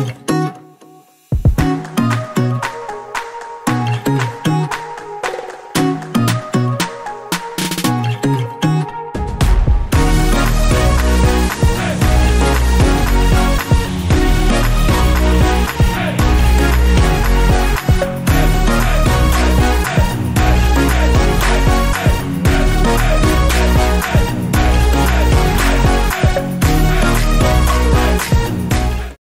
you.